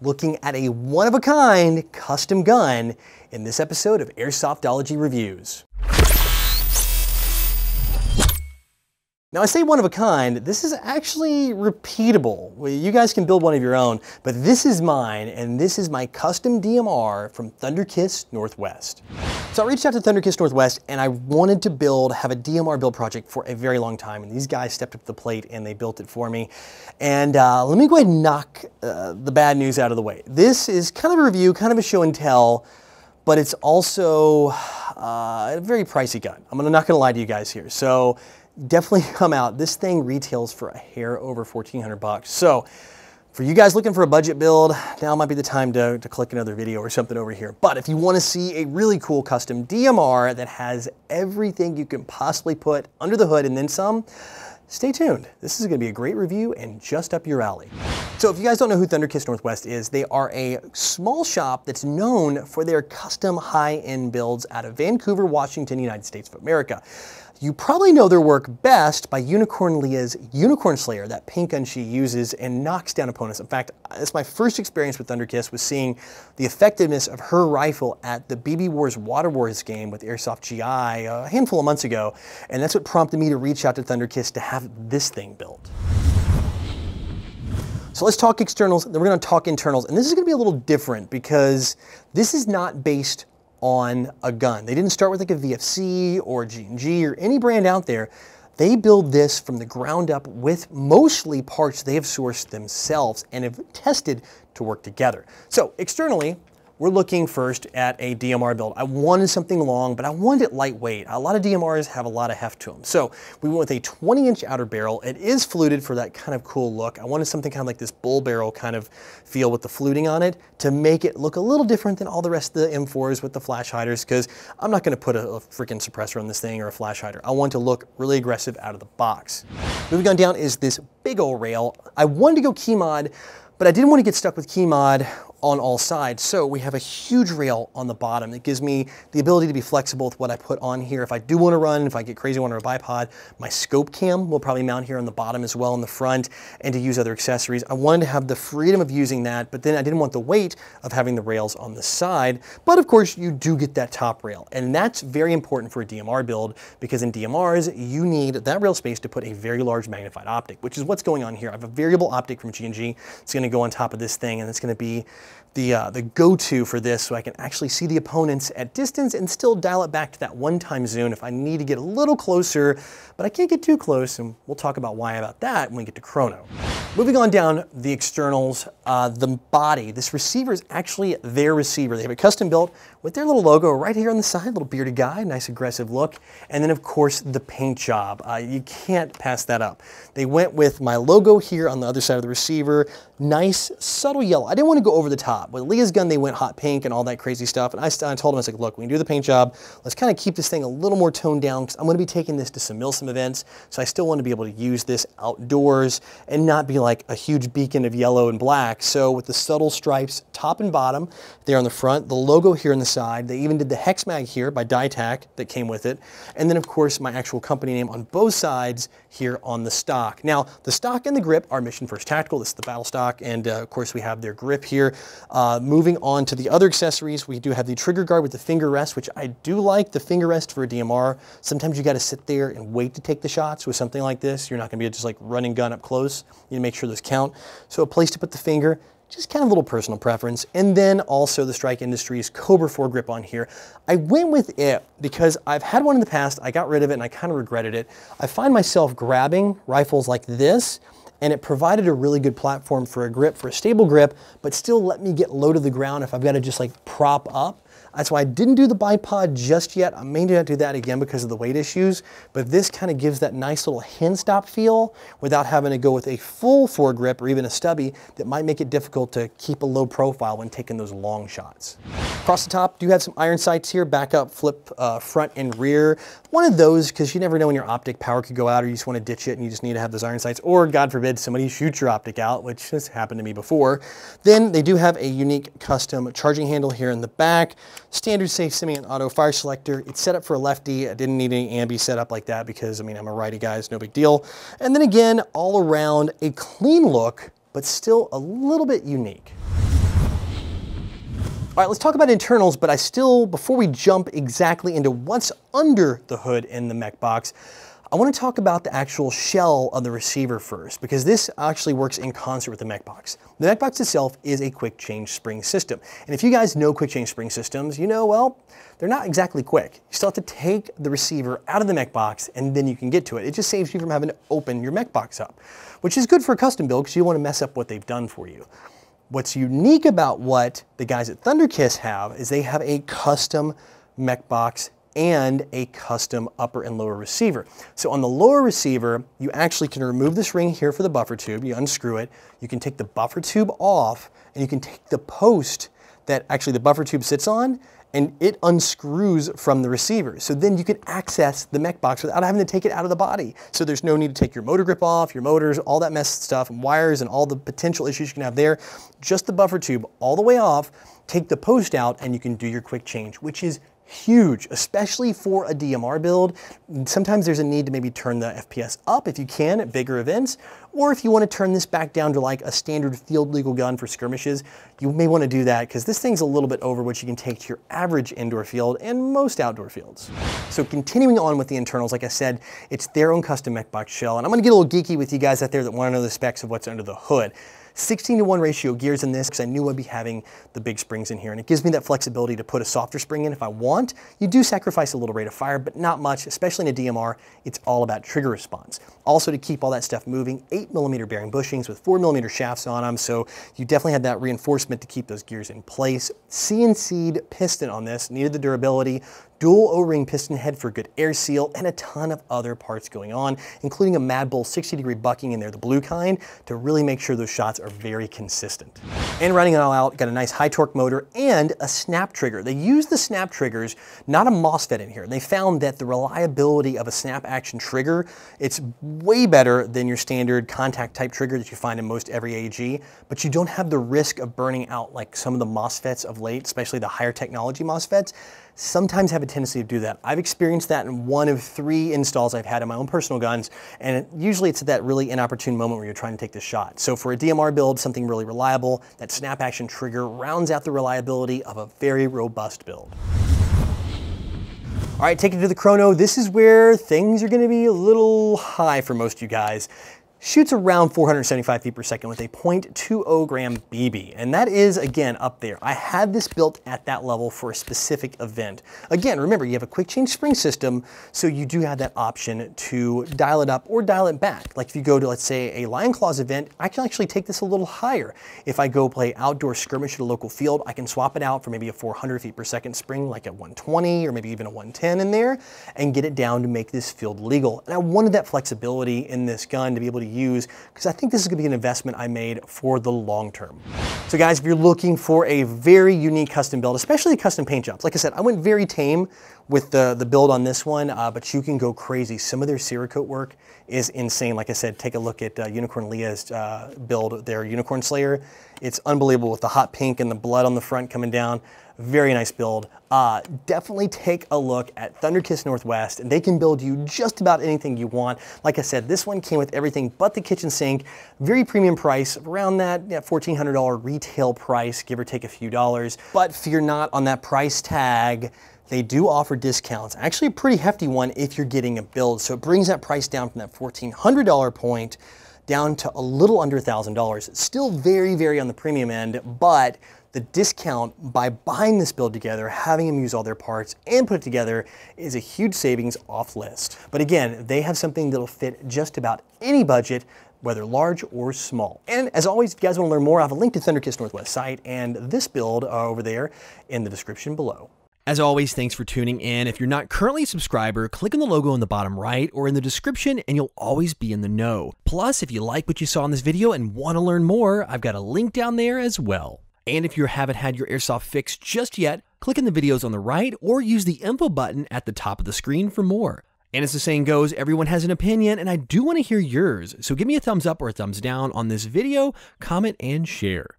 looking at a one-of-a-kind custom gun in this episode of Airsoftology Reviews. Now I say one of a kind, this is actually repeatable. You guys can build one of your own, but this is mine, and this is my custom DMR from Thunderkiss Northwest. So I reached out to Thunderkiss Northwest and I wanted to build, have a DMR build project for a very long time, and these guys stepped up to the plate and they built it for me. And uh, let me go ahead and knock uh, the bad news out of the way. This is kind of a review, kind of a show and tell, but it's also uh, a very pricey gun. I'm not gonna lie to you guys here. So definitely come out. This thing retails for a hair over 1400 bucks. So for you guys looking for a budget build, now might be the time to, to click another video or something over here. But if you want to see a really cool custom DMR that has everything you can possibly put under the hood and then some, stay tuned. This is going to be a great review and just up your alley. So if you guys don't know who Thunderkiss Northwest is, they are a small shop that's known for their custom high-end builds out of Vancouver, Washington, United States of America. You probably know their work best by Unicorn Leah's Unicorn Slayer, that paint gun she uses and knocks down opponents. In fact, it's my first experience with Thunderkiss was seeing the effectiveness of her rifle at the BB Wars Water Wars game with Airsoft GI a handful of months ago, and that's what prompted me to reach out to Thunderkiss to have this thing built. So let's talk externals, then we're gonna talk internals, and this is gonna be a little different because this is not based on a gun. They didn't start with like a VFC or G&G or any brand out there. They build this from the ground up with mostly parts they have sourced themselves and have tested to work together. So externally, we're looking first at a DMR build. I wanted something long, but I wanted it lightweight. A lot of DMRs have a lot of heft to them. So we went with a 20 inch outer barrel. It is fluted for that kind of cool look. I wanted something kind of like this bull barrel kind of feel with the fluting on it to make it look a little different than all the rest of the M4s with the flash hiders because I'm not gonna put a, a freaking suppressor on this thing or a flash hider. I want to look really aggressive out of the box. Moving on down is this big old rail. I wanted to go key mod, but I didn't want to get stuck with key mod on all sides. So we have a huge rail on the bottom that gives me the ability to be flexible with what I put on here. If I do want to run, if I get crazy want on a bipod, my scope cam will probably mount here on the bottom as well in the front and to use other accessories. I wanted to have the freedom of using that, but then I didn't want the weight of having the rails on the side. But of course you do get that top rail and that's very important for a DMR build because in DMRs you need that rail space to put a very large magnified optic, which is what's going on here. I have a variable optic from G&G. It's going to go on top of this thing and it's going to be the, uh, the go-to for this so I can actually see the opponents at distance and still dial it back to that one-time zoom if I need to get a little closer, but I can't get too close, and we'll talk about why about that when we get to chrono. Moving on down the externals, uh, the body. This receiver is actually their receiver. They have it custom built with their little logo right here on the side, little bearded guy, nice aggressive look. And then of course the paint job. Uh, you can't pass that up. They went with my logo here on the other side of the receiver, nice subtle yellow. I didn't want to go over the top. With Leah's gun, they went hot pink and all that crazy stuff. And I, I told him, I was like, look, we can do the paint job. Let's kind of keep this thing a little more toned down because I'm going to be taking this to some Milsim events. So I still want to be able to use this outdoors and not be like a huge beacon of yellow and black. So with the subtle stripes top and bottom there on the front, the logo here on the side, they even did the hex mag here by Ditach that came with it. And then of course my actual company name on both sides here on the stock. Now the stock and the grip are Mission First Tactical. This is the battle stock. And uh, of course we have their grip here. Uh, moving on to the other accessories, we do have the trigger guard with the finger rest, which I do like the finger rest for a DMR. Sometimes you got to sit there and wait to take the shots with something like this. You're not going to be just like running gun up close. You need to make sure those count. So a place to put the finger, just kind of a little personal preference. And then also the Strike Industries Cobra foregrip on here. I went with it because I've had one in the past, I got rid of it and I kind of regretted it. I find myself grabbing rifles like this and it provided a really good platform for a grip, for a stable grip, but still let me get low to the ground if I've got to just like prop up. That's why I didn't do the bipod just yet. I may not do that again because of the weight issues, but this kind of gives that nice little hand stop feel without having to go with a full foregrip or even a stubby that might make it difficult to keep a low profile when taking those long shots. Across the top, do you have some iron sights here, back up, flip uh, front and rear. One of those, because you never know when your optic power could go out or you just want to ditch it and you just need to have those iron sights, or God forbid, somebody shoots your optic out, which has happened to me before. Then they do have a unique custom charging handle here in the back. Standard safe semi and auto fire selector. It's set up for a lefty. I didn't need any ambi setup like that because, I mean, I'm a righty guy, it's no big deal. And then again, all around a clean look, but still a little bit unique. All right, let's talk about internals, but I still, before we jump exactly into what's under the hood in the mech box, I want to talk about the actual shell of the receiver first, because this actually works in concert with the mech box. The mech box itself is a quick change spring system. And if you guys know quick change spring systems, you know, well, they're not exactly quick. You still have to take the receiver out of the mech box and then you can get to it. It just saves you from having to open your mech box up, which is good for a custom build because you want to mess up what they've done for you. What's unique about what the guys at Thunderkiss have is they have a custom mech box and a custom upper and lower receiver. So on the lower receiver, you actually can remove this ring here for the buffer tube. You unscrew it. You can take the buffer tube off and you can take the post that actually the buffer tube sits on and it unscrews from the receiver. So then you can access the mech box without having to take it out of the body. So there's no need to take your motor grip off, your motors, all that mess stuff, and wires and all the potential issues you can have there. Just the buffer tube all the way off, take the post out, and you can do your quick change, which is huge, especially for a DMR build. Sometimes there's a need to maybe turn the FPS up if you can at bigger events, or if you want to turn this back down to like a standard field legal gun for skirmishes, you may want to do that because this thing's a little bit over what you can take to your average indoor field and most outdoor fields. So continuing on with the internals, like I said, it's their own custom mech box shell, and I'm going to get a little geeky with you guys out there that want to know the specs of what's under the hood. 16 to 1 ratio gears in this because I knew I'd be having the big springs in here and it gives me that flexibility to put a softer spring in if I want. You do sacrifice a little rate of fire, but not much, especially in a DMR. It's all about trigger response. Also to keep all that stuff moving, 8 millimeter bearing bushings with 4 millimeter shafts on them, so you definitely had that reinforcement to keep those gears in place. CNC'd piston on this, needed the durability, dual O-ring piston head for good air seal, and a ton of other parts going on, including a Mad Bull 60 degree bucking in there, the blue kind, to really make sure those shots are very consistent. And running it all out, got a nice high torque motor and a snap trigger. They use the snap triggers, not a MOSFET in here. They found that the reliability of a snap action trigger, it's way better than your standard contact type trigger that you find in most every AEG, but you don't have the risk of burning out like some of the MOSFETs of late, especially the higher technology MOSFETs sometimes have a tendency to do that. I've experienced that in one of three installs I've had in my own personal guns, and it, usually it's at that really inopportune moment where you're trying to take the shot. So for a DMR build, something really reliable, that snap action trigger rounds out the reliability of a very robust build. All right, take it to the chrono. This is where things are gonna be a little high for most of you guys shoots around 475 feet per second with a 0.20 gram BB. And that is, again, up there. I had this built at that level for a specific event. Again, remember, you have a quick change spring system, so you do have that option to dial it up or dial it back. Like if you go to, let's say, a Lion Claws event, I can actually take this a little higher. If I go play outdoor skirmish at a local field, I can swap it out for maybe a 400 feet per second spring, like a 120 or maybe even a 110 in there, and get it down to make this field legal. And I wanted that flexibility in this gun to be able to use because I think this is going to be an investment I made for the long term. So guys, if you're looking for a very unique custom build, especially custom paint jobs, like I said, I went very tame with the, the build on this one, uh, but you can go crazy. Some of their Cerakote work is insane. Like I said, take a look at uh, Unicorn Leah's uh, build, their Unicorn Slayer. It's unbelievable with the hot pink and the blood on the front coming down. Very nice build. Uh, definitely take a look at Thunderkiss Northwest and they can build you just about anything you want. Like I said, this one came with everything but the kitchen sink. Very premium price, around that yeah, $1,400 retail price, give or take a few dollars. But fear not on that price tag. They do offer discounts, actually a pretty hefty one if you're getting a build. So it brings that price down from that $1,400 point down to a little under $1,000. Still very, very on the premium end, but the discount by buying this build together, having them use all their parts and put it together is a huge savings off list. But again, they have something that'll fit just about any budget whether large or small. And as always, if you guys want to learn more, I have a link to Thunderkiss Northwest site and this build uh, over there in the description below. As always, thanks for tuning in. If you're not currently a subscriber, click on the logo in the bottom right or in the description and you'll always be in the know. Plus, if you like what you saw in this video and want to learn more, I've got a link down there as well. And if you haven't had your airsoft fixed just yet, click in the videos on the right or use the info button at the top of the screen for more. And as the saying goes, everyone has an opinion, and I do want to hear yours. So give me a thumbs up or a thumbs down on this video, comment, and share.